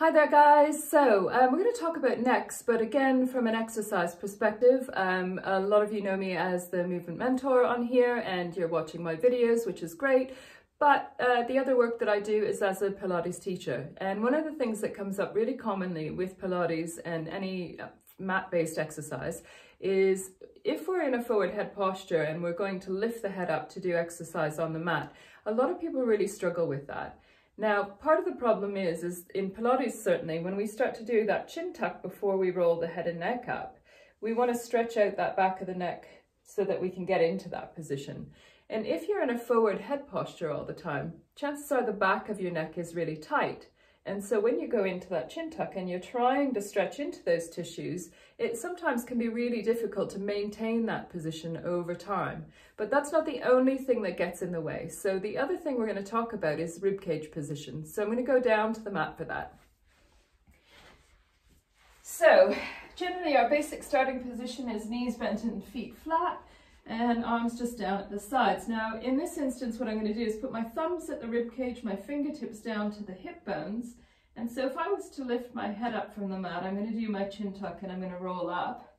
Hi there guys, so um, we're going to talk about next, but again from an exercise perspective. Um, a lot of you know me as the movement mentor on here and you're watching my videos, which is great. But uh, the other work that I do is as a Pilates teacher. And one of the things that comes up really commonly with Pilates and any uh, mat-based exercise is if we're in a forward head posture and we're going to lift the head up to do exercise on the mat, a lot of people really struggle with that. Now, part of the problem is, is in Pilates certainly, when we start to do that chin tuck before we roll the head and neck up, we want to stretch out that back of the neck so that we can get into that position. And if you're in a forward head posture all the time, chances are the back of your neck is really tight. And so when you go into that chin tuck and you're trying to stretch into those tissues, it sometimes can be really difficult to maintain that position over time. But that's not the only thing that gets in the way. So the other thing we're going to talk about is ribcage position. So I'm going to go down to the mat for that. So generally our basic starting position is knees bent and feet flat and arms just down at the sides. Now, in this instance, what I'm going to do is put my thumbs at the rib cage, my fingertips down to the hip bones. And so if I was to lift my head up from the mat, I'm going to do my chin tuck and I'm going to roll up.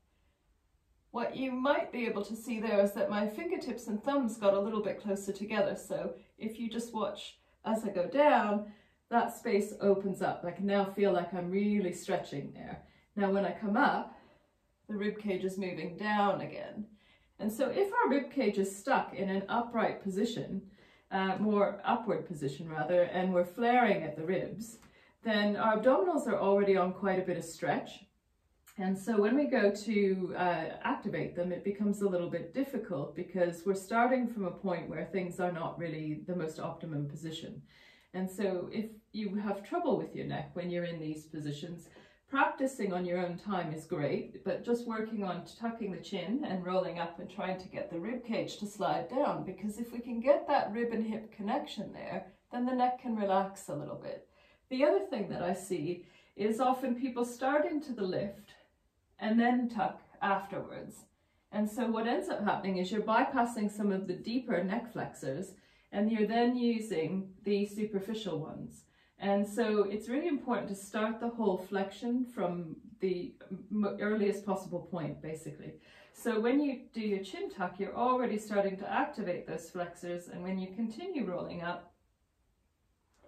What you might be able to see there is that my fingertips and thumbs got a little bit closer together. So if you just watch as I go down, that space opens up. I can now feel like I'm really stretching there. Now when I come up, the rib cage is moving down again. And so if our rib cage is stuck in an upright position, uh, more upward position rather, and we're flaring at the ribs, then our abdominals are already on quite a bit of stretch. And so when we go to uh, activate them, it becomes a little bit difficult because we're starting from a point where things are not really the most optimum position. And so if you have trouble with your neck when you're in these positions, Practicing on your own time is great, but just working on tucking the chin and rolling up and trying to get the rib cage to slide down because if we can get that rib and hip connection there, then the neck can relax a little bit. The other thing that I see is often people start into the lift and then tuck afterwards. And so what ends up happening is you're bypassing some of the deeper neck flexors and you're then using the superficial ones. And so it's really important to start the whole flexion from the earliest possible point, basically. So when you do your chin tuck, you're already starting to activate those flexors. And when you continue rolling up,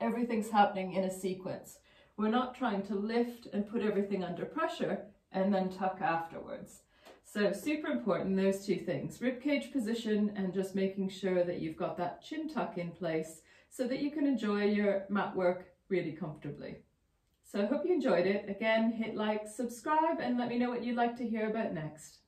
everything's happening in a sequence. We're not trying to lift and put everything under pressure and then tuck afterwards. So super important, those two things, ribcage position and just making sure that you've got that chin tuck in place so that you can enjoy your mat work really comfortably. So I hope you enjoyed it. Again, hit like, subscribe, and let me know what you'd like to hear about next.